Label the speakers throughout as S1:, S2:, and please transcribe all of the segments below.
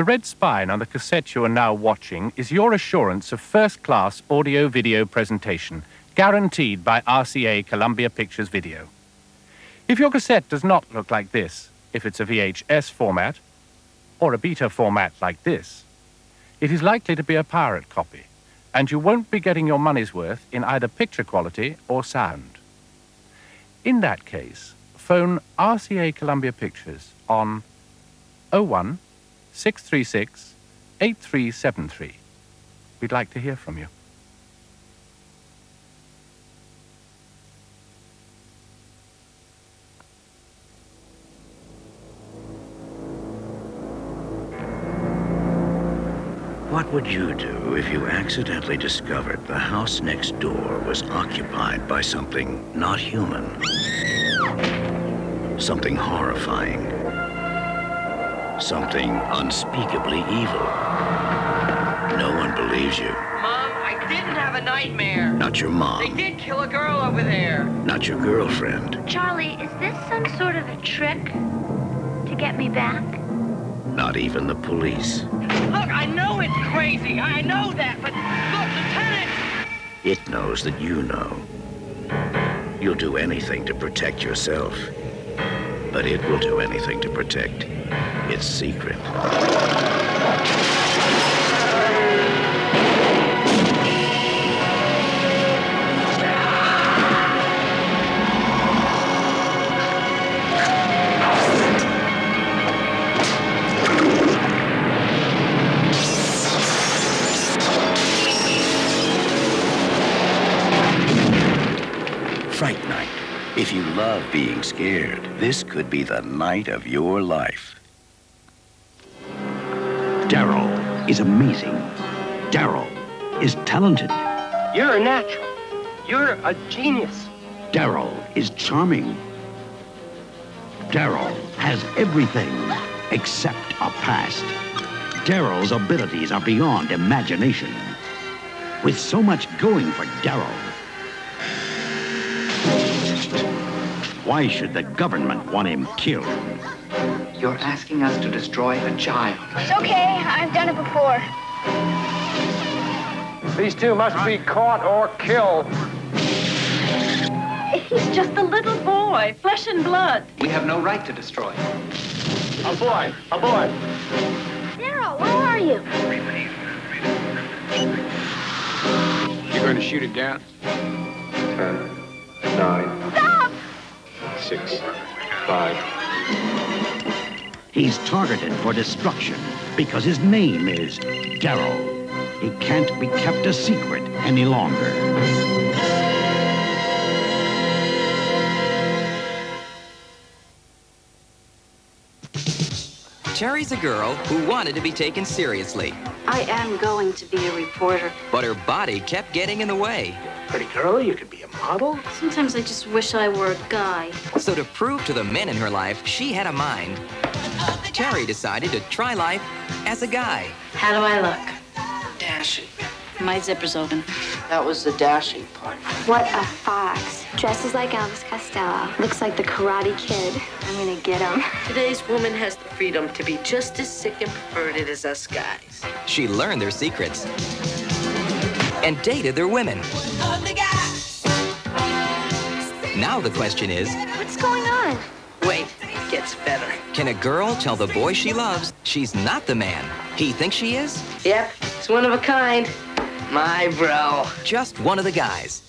S1: The red spine on the cassette you are now watching is your assurance of first-class audio-video presentation, guaranteed by RCA Columbia Pictures Video. If your cassette does not look like this, if it's a VHS format, or a beta format like this, it is likely to be a pirate copy, and you won't be getting your money's worth in either picture quality or sound. In that case, phone RCA Columbia Pictures on 01 636 8373. We'd like to hear from you.
S2: What would you do if you accidentally discovered the house next door was occupied by something not human? Something horrifying. Something unspeakably evil. No one believes you.
S3: Mom, I didn't have a nightmare.
S2: Not your mom.
S3: They did kill a girl over there.
S2: Not your girlfriend.
S4: Charlie, is this some sort of a trick to get me back?
S2: Not even the police.
S3: Look, I know it's crazy. I know that, but look, Lieutenant!
S2: It knows that you know. You'll do anything to protect yourself. But it will do anything to protect its secret. Fright Night. If you love being scared, this could be the night of your life.
S5: Daryl is amazing. Daryl is talented.
S6: You're a natural. You're a genius.
S5: Daryl is charming. Daryl has everything except a past. Daryl's abilities are beyond imagination. With so much going for Daryl, why should the government want him killed?
S6: You're asking us to destroy a child.
S4: It's okay. I've done it before.
S6: These two must be caught or killed.
S7: He's just a little boy, flesh and blood.
S6: We have no right to destroy. A boy, a boy.
S4: Daryl, where are you?
S8: You're going to shoot it down? Ten, nine,
S4: Stop!
S8: Six, five.
S5: He's targeted for destruction because his name is Daryl. He can't be kept a secret any longer.
S9: Terry's a girl who wanted to be taken seriously,
S7: I am going to be a reporter.
S9: but her body kept getting in the way.
S6: Pretty girl, you could be a model.
S7: Sometimes I just wish I were a guy.
S9: So to prove to the men in her life she had a mind, Terry decided to try life as a guy.
S7: How do I look?
S6: Dashing.
S7: My zipper's open.
S6: That was the dashing part.
S4: What a fox. Dresses like Elvis Costello. Looks like the Karate Kid. I'm gonna get him.
S3: Today's woman has the freedom to be just as sick and perverted as us guys.
S9: She learned their secrets and dated their women. Now the question is,
S4: What's going on?
S3: Wait, it gets better.
S9: can a girl tell the boy she loves she's not the man he thinks she is?
S3: Yep, it's one of a kind. My bro.
S9: Just one of the guys.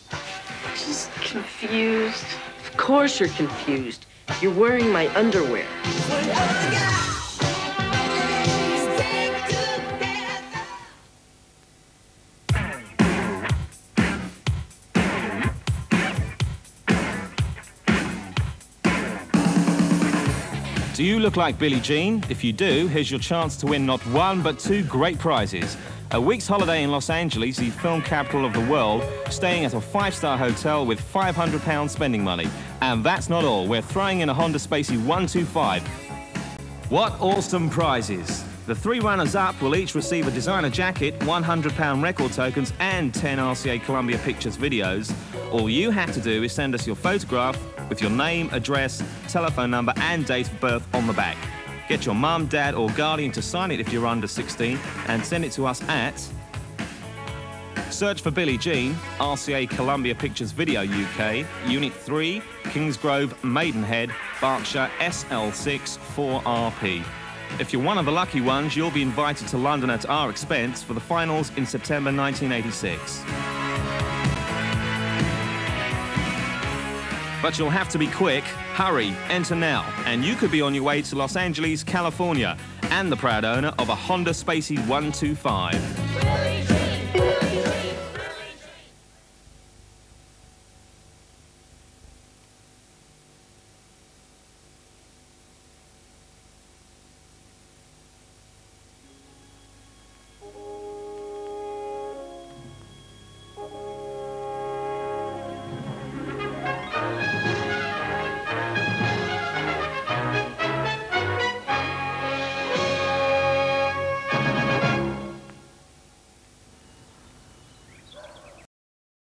S7: Just confused.
S3: Of course you're confused. You're wearing my underwear.
S10: Do you look like Billie Jean? If you do, here's your chance to win not one but two great prizes. A week's holiday in Los Angeles, the film capital of the world, staying at a five-star hotel with £500 spending money. And that's not all. We're throwing in a Honda Spacy 125. What awesome prizes! The three runners-up will each receive a designer jacket, £100 record tokens, and 10 RCA Columbia Pictures videos. All you have to do is send us your photograph with your name, address, telephone number, and date of birth on the back. Get your mum, dad, or guardian to sign it if you're under 16 and send it to us at Search for Billie Jean, RCA Columbia Pictures Video UK, Unit 3, Kingsgrove, Maidenhead, Berkshire SL6 4RP. If you're one of the lucky ones, you'll be invited to London at our expense for the finals in September 1986. But you'll have to be quick. Hurry, enter now, and you could be on your way to Los Angeles, California, and the proud owner of a Honda Spacy 125.